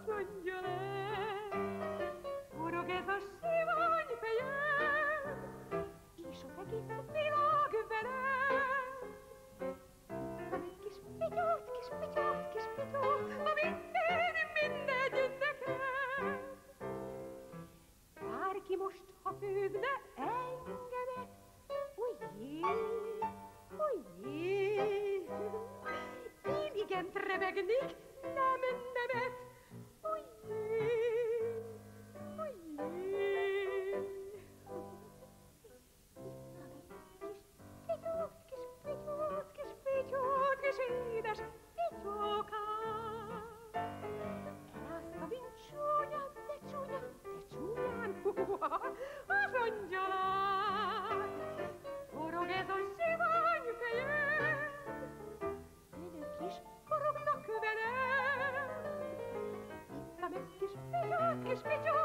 Mondja le, forog ez a sivány fejem, és az egész világ velem. Itt van egy kis pityót, kis pityót, kis pityót, amit én mindegy nekem. Bárki most, ha bűgne engemet, ujjé, ujjé, én igen trebegnék, nem nem nevet. ich mich um.